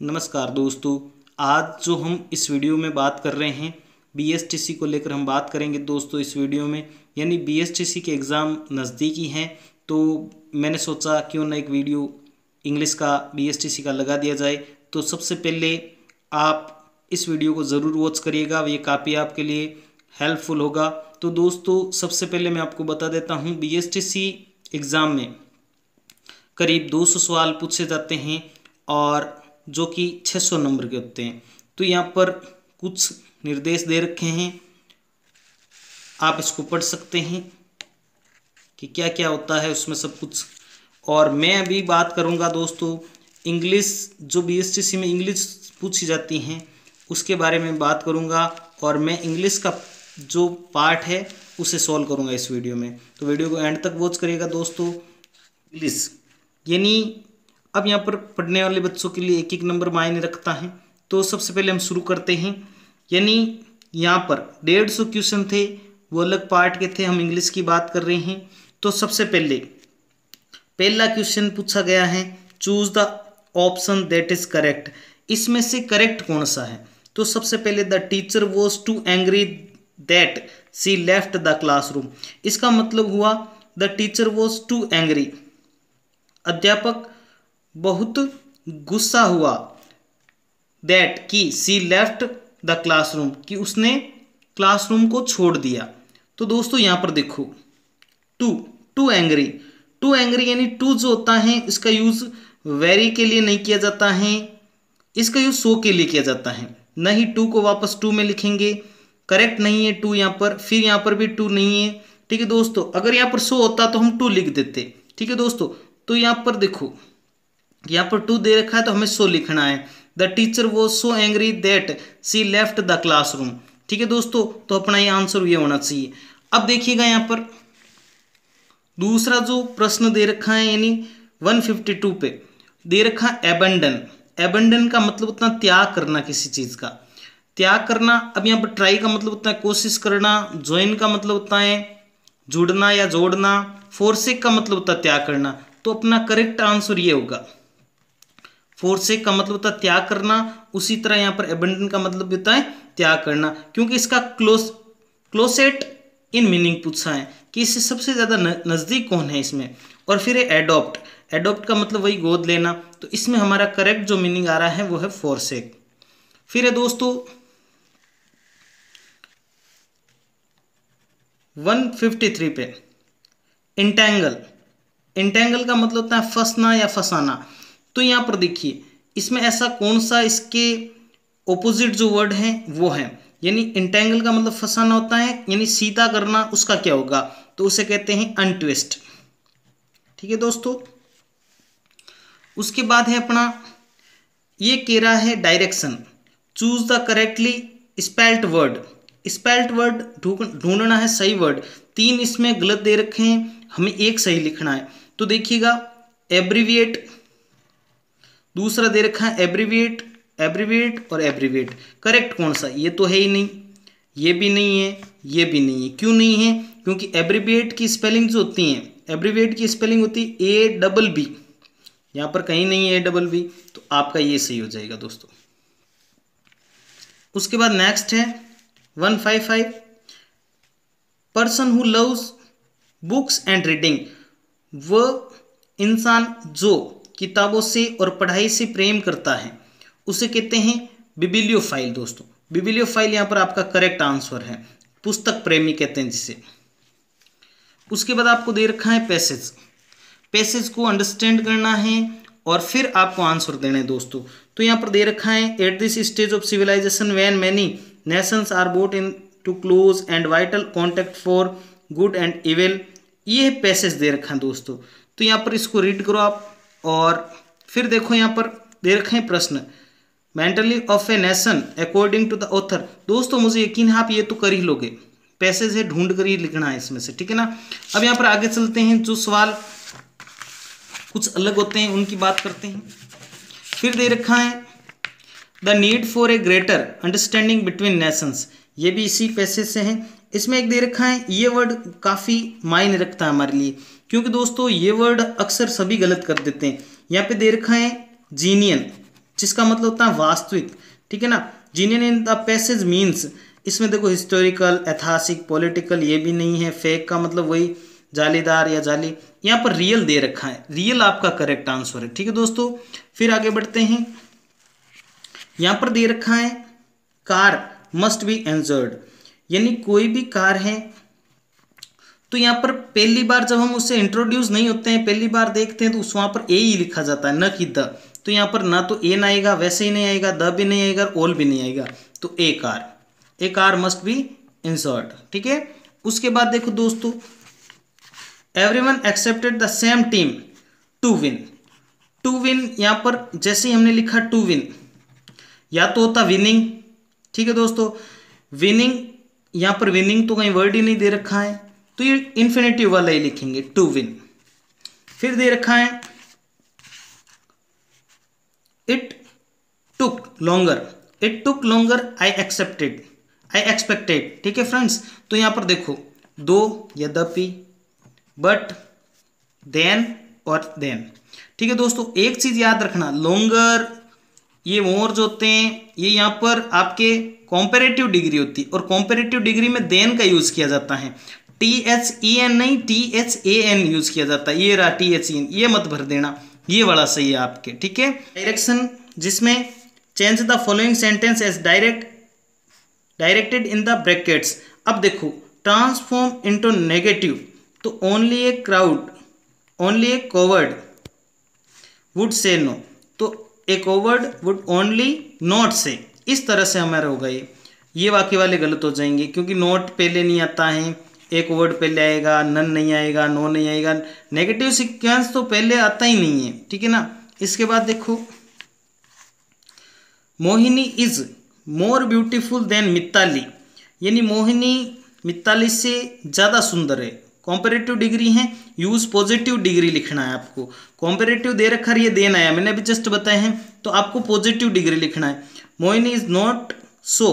नमस्कार दोस्तों, आज जो हम इस वीडियो में बात कर रहे हैं बीएसटीसी को लेकर हम बात करेंगे दोस्तों इस वीडियो में। यानी बीएसटीसी के एग्ज़ाम नज़दीकी हैं तो मैंने सोचा क्यों ना एक वीडियो इंग्लिश का बीएसटीसी का लगा दिया जाए। तो सबसे पहले आप इस वीडियो को ज़रूर वॉच करिएगा, ये काफ़ी आपके लिए हेल्पफुल होगा। तो दोस्तों, सबसे पहले मैं आपको बता देता हूँ बीएसटीसी एग्ज़ाम में करीब 200 सवाल पूछे जाते हैं और जो कि 600 नंबर के होते हैं। तो यहाँ पर कुछ निर्देश दे रखे हैं। आप इसको पढ़ सकते हैं कि क्या क्या होता है उसमें सब कुछ। और मैं अभी बात करूँगा दोस्तों इंग्लिश जो बी में इंग्लिश पूछी जाती हैं उसके बारे में बात करूँगा। और मैं इंग्लिश का जो पार्ट है उसे सॉल्व करूँगा इस वीडियो में। तो वीडियो को एंड तक वॉच करिएगा दोस्तों। इंग्लिश। यानी अब यहाँ पर पढ़ने वाले बच्चों के लिए एक एक नंबर मायने रखता है। तो सबसे पहले हम शुरू करते हैं। यानी यहाँ पर डेढ़ सौ क्वेश्चन थे, वो अलग पार्ट के थे, हम इंग्लिश की बात कर रहे हैं। तो सबसे पहले, पहला क्वेश्चन पूछा गया है choose the option that is correct इसमें से करेक्ट कौन सा है? तो सबसे पहले the teacher was too angry that she left the classroom इसका मतलब हुआ the teacher was too angry अध्यापक बहुत गुस्सा हुआ दैट कि सी लेफ़्ट द क्लासरूम कि उसने क्लासरूम को छोड़ दिया। तो दोस्तों, यहाँ पर देखो। Too too angry too angry यानी टू जो होता है, इसका यूज़ वेरी के लिए नहीं किया जाता है। इसका यूज़ सो के लिए किया जाता है। नहीं टू को वापस टू में लिखेंगे। करेक्ट नहीं है टू यहाँ पर। फिर यहाँ पर भी टू नहीं है। ठीक है दोस्तों, अगर यहाँ पर सो होता तो हम टू लिख देते। ठीक है दोस्तों तो यहाँ पर देखो। यहाँ पर टू दे रखा है तो हमें सो लिखना है। द टीचर वो so angry that she left the classroom ठीक है दोस्तों तो अपना ये आंसर ये होना चाहिए। अब देखिएगा यहाँ पर। दूसरा जो प्रश्न दे रखा है यानी 152 पे, दे रखा है एबंडन एबंडन का मतलब उतना त्याग करना किसी चीज़ का। त्याग करना, अब यहाँ पर ट्राई का मतलब है कोशिश करना ज्वाइन का मतलब होता है, जुड़ना या जोड़ना फोर्सिक का मतलब है त्याग करना। तो अपना करेक्ट आंसर ये होगा। फोर्सेक का मतलब होता है त्याग करना, उसी तरह यहाँ पर एबंडन का मतलब होता है त्याग करना। क्योंकि इसका क्लोज क्लोसेट इन मीनिंग पूछा है कि इससे सबसे ज़्यादा नज़दीक कौन है इसमें? और फिर है एडॉप्ट एडॉप्ट का मतलब वही गोद लेना। तो इसमें हमारा करेक्ट जो मीनिंग आ रहा है वो है फोर्सेक फिर है दोस्तों 153 पे इंटेंगल इंटेंगल का मतलब होता है फंसना या फंसाना। तो यहाँ पर देखिए, इसमें ऐसा कौन सा इसके ऑपोजिट जो वर्ड है, वो है। यानी इंटेंगल का मतलब फंसाना होता है, यानी सीधा करना उसका क्या होगा? तो उसे कहते हैं अनट्विस्ट ठीक है दोस्तों? उसके बाद है अपना, ये कह रहा है direction choose the correctly spelt word spelt word ढूंढना है सही वर्ड तीन इसमें गलत दे रखे हैं, हमें एक सही लिखना है। तो देखिएगा एब्रीविएट दूसरा दे रखा है एब्रीविएट एब्रीविएट और एब्रीविएट करेक्ट कौन सा? ये तो है ही नहीं। ये भी नहीं है, ये भी नहीं है। क्यों नहीं है? क्योंकि एब्रीविएट की स्पेलिंग जो होती हैं एब्रीविएट की स्पेलिंग होती है ए डबल बी यहाँ पर कहीं नहीं है ए डबल बी तो आपका ये सही हो जाएगा दोस्तों। उसके बाद नेक्स्ट है one five five person who loves books and reading वो इंसान जो किताबों से और पढ़ाई से प्रेम करता है। उसे कहते हैं बिबिलियोफाइल दोस्तों। बिबिलियोफाइल यहाँ पर आपका करेक्ट आंसर है। पुस्तक प्रेमी कहते हैं जिसे। उसके बाद आपको दे रखा है पैसेज पैसेज को अंडरस्टैंड करना है और फिर आपको आंसर देना है, दोस्तों। तो यहाँ पर दे रखा है at this stage of civilisation when many nations are brought into close and vital contact for good and evil ये पैसेज दे रखा है, दोस्तों। तो यहाँ पर इसको रीड करो आप। और फिर देखो यहाँ पर दे रखे हैं प्रश्न। Mentally of a nation according to the author दोस्तों, मुझे यकीन है आप ये तो कर ही लोगे। पैसे से ढूंढ कर ही लिखना है इसमें से, ठीक है ना? अब यहाँ पर आगे चलते हैं, जो सवाल कुछ अलग होते हैं, उनकी बात करते हैं। फिर दे रखा है the need for a greater understanding between nations ये भी इसी पैसे से है। इसमें एक दे रखा है, ये वर्ड काफ़ी मायने रखता है हमारे लिए। क्योंकि दोस्तों, ये वर्ड अक्सर सभी गलत कर देते हैं। यहाँ पे दे रखा है जीनियन जिसका मतलब होता है वास्तविक, ठीक है ना? Genuine in the passage means इसमें देखो हिस्टोरिकल ऐतिहासिक पॉलिटिकल ये भी नहीं है। फेक का मतलब वही जालीदार या जाली। यहाँ पर रियल दे रखा है। रियल आपका करेक्ट आंसर है, ठीक है दोस्तों? फिर आगे बढ़ते हैं। यहाँ पर दे रखा है, कार मस्ट बी एंजर्ड यानी कोई भी कार है तो यहाँ पर पहली बार जब हम उससे इंट्रोड्यूस नहीं होते हैं, पहली बार देखते हैं तो उस वहाँ पर ए ही लिखा जाता है, न कि द। तो यहाँ पर ना तो ए ना आएगा, वैसे ही नहीं आएगा, द भी नहीं आएगा ओल भी नहीं आएगा। तो a car a car must be insert ठीक है? उसके बाद देखो दोस्तों everyone accepted the same team to win to win यहाँ पर जैसे ही हमने लिखा टू विन या तो होता विनिंग ठीक है दोस्तों? विनिंग यहाँ पर विनिंग तो कहीं वर्ड ही नहीं दे रखा है। तो ये इन्फिनेटिव वाला ही लिखेंगे टू विन फिर दे रखा है it took longer it took longer I accepted I expected ठीक है फ्रेंड्स तो यहाँ पर देखो, दो यद्यपि बट देन और देन ठीक है दोस्तों, एक चीज़ याद रखना लॉन्गर ये मोर जो होते हैं, ये यहाँ पर आपके कॉम्पेरेटिव डिग्री होती है, और कॉम्पेरेटिव डिग्री में देन का यूज़ किया जाता है। टी एच ई एन नहीं T H A N use किया जाता है। ये रहा टी एच ई एन ये मत भर देना। ये वाला सही है आपके, ठीक है? डायरेक्शन जिसमें change the following sentence as direct directed in the brackets अब देखो ट्रांसफॉर्म इनटू नेगेटिव तो only a crowd only a coward would say no तो a coward would only not say इस तरह से हमारा होगा ये। ये वाक्य वाले गलत हो जाएँगे, क्योंकि नोट पहले नहीं आता है। एक वर्ड पहले आएगा, नन नहीं आएगा, नो नहीं आएगा। नेगेटिव सिक्वेंस तो पहले आता ही नहीं है, ठीक है ना? इसके बाद देखो। Mohini is more beautiful than Mitali यानी मोहिनी मित्ताली से ज़्यादा सुंदर है। कॉम्पेरेटिव डिग्री है यूज़ पॉजिटिव डिग्री लिखना है आपको। कॉम्पेरेटिव दे रखा ये देना है मैंने अभी जस्ट बताया है तो आपको पॉजिटिव डिग्री लिखना है। Mohini is not so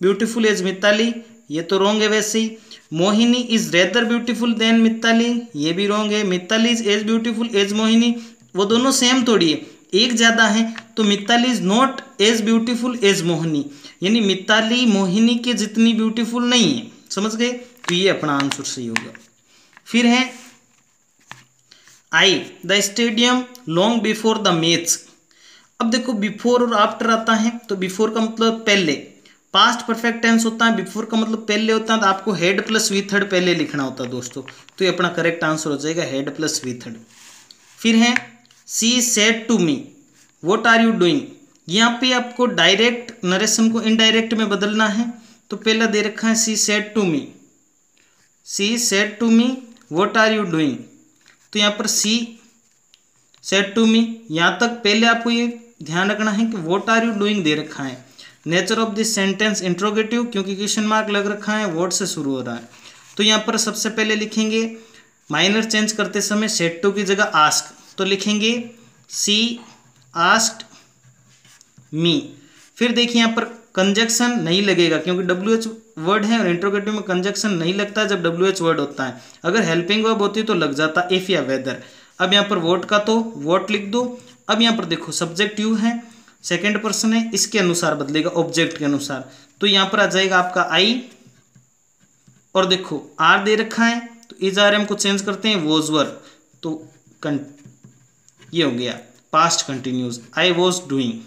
beautiful as Mitali ये तो रोंग है वैसे ही। Mohini is rather beautiful than Mitali. ये भी रोंग है। Mitali is as beautiful as Mohini. वो दोनों सेम थोड़ी है। एक ज़्यादा है तो Mitali is not as beautiful as Mohini. यानी मित्ताली मोहिनी के जितनी ब्यूटीफुल नहीं है। समझ गए? तो ये अपना आंसर सही होगा। फिर है, I, the stadium long before the match अब देखो बिफोर और आफ्टर आता है तो बिफोर का मतलब पहले। पास्ट परफेक्ट टेंस होता है बिफोर का मतलब पहले होता है तो आपको हेड प्लस वी थर्ड पहले लिखना होता है दोस्तों। तो ये अपना करेक्ट आंसर हो जाएगा हेड प्लस वी थर्ड फिर है she said to me what are you doing यहाँ पे आपको डायरेक्ट नरेशन को इनडायरेक्ट में बदलना है। तो पहला दे रखा है she said to me she said to me what are you doing तो यहाँ पर सी सेड टू मी यहाँ तक पहले आपको ये ध्यान रखना है कि वॉट आर यू डूइंग दे रखा है। Nature of this sentence interrogative, क्योंकि क्वेश्चन मार्क लग रखा है वर्ड से शुरू हो रहा है। तो यहाँ पर सबसे पहले लिखेंगे माइनर चेंज करते समय सेट टू की जगह आस्क तो लिखेंगे सी आस्क्ड मी फिर देखिए यहाँ पर कंजक्शन नहीं लगेगा, क्योंकि डब्ल्यू एच वर्ड है और इंट्रोगेटिव में कंजक्शन नहीं लगता जब डब्ल्यू एच वर्ड होता है। अगर हेल्पिंग वर्ब होती तो लग जाता इफ़ या वेदर अब यहाँ पर वोट का तो वोट लिख दो। अब यहाँ पर देखो सब्जेक्ट यू है। सेकेंड पर्सन है, इसके अनुसार बदलेगा, ऑब्जेक्ट के अनुसार। तो यहाँ पर आ जाएगा आपका आई और देखो आर दे रखा है तो इज़ आर एम को चेंज करते हैं वोज वर तो ये हो गया past continuous I was doing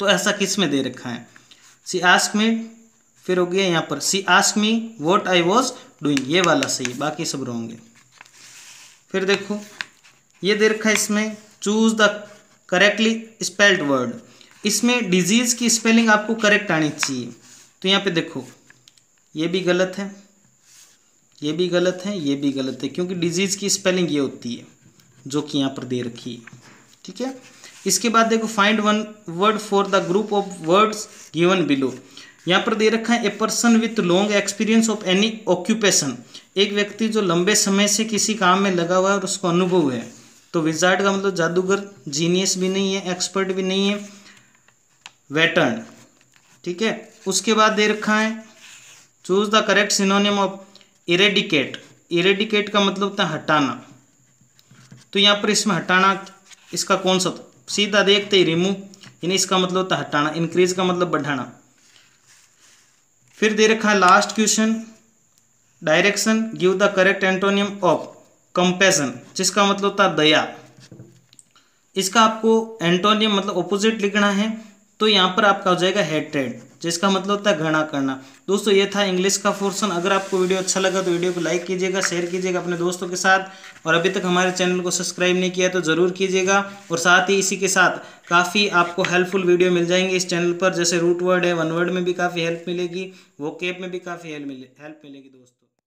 तो ऐसा किसमें दे रखा है? सी आस्क मी, फिर हो गया यहाँ पर। She asked me what I was doing ये वाला सही, बाकी सब रहोगे फिर देखो, ये दे रखा है इसमें choose the correctly spelled word इसमें डिज़ीज़ की स्पेलिंग आपको करेक्ट आनी चाहिए। तो यहाँ पे देखो, ये भी गलत है, ये भी गलत है, ये भी गलत है, क्योंकि डिज़ीज़ की स्पेलिंग ये होती है, जो कि यहाँ पर दे रखी है। ठीक है? इसके बाद देखो find one word for the group of words given below यहाँ पर दे रखा है a person with long experience of any occupation एक व्यक्ति जो लंबे समय से किसी काम में लगा हुआ है और उसको अनुभव है। तो विजार्ड का मतलब जादूगर जीनियस भी नहीं है एक्सपर्ट भी नहीं है वेटर्न ठीक है? उसके बाद दे रखा है choose the correct synonym of eradicate eradicate का मतलब होता है हटाना। तो यहाँ पर इसमें हटाना, इसका कौन सा, सीधा देखते ही रिमूव यानी इसका मतलब होता है हटाना इंक्रीज का मतलब बढ़ाना। फिर दे रखा है last question direction give the correct antonym of compassion जिसका मतलब होता है दया। इसका आपको एंटोनियम मतलब ऑपोजिट लिखना है तो यहाँ पर आपका हो जाएगा हेट्रेड जिसका मतलब होता है घृणा करना। दोस्तों, ये था इंग्लिश का पोर्सन अगर आपको वीडियो अच्छा लगा तो वीडियो को लाइक कीजिएगा शेयर कीजिएगा अपने दोस्तों के साथ। और अभी तक हमारे चैनल को सब्सक्राइब नहीं किया तो ज़रूर कीजिएगा। और साथ ही इसी के साथ काफ़ी आपको हेल्पफुल वीडियो मिल जाएँगे इस चैनल पर। जैसे रूट वर्ड है वन वर्ड में भी काफ़ी हेल्प मिलेगी वो में भी काफ़ी हेल्प मिले हेल्प मिलेगी दोस्तों।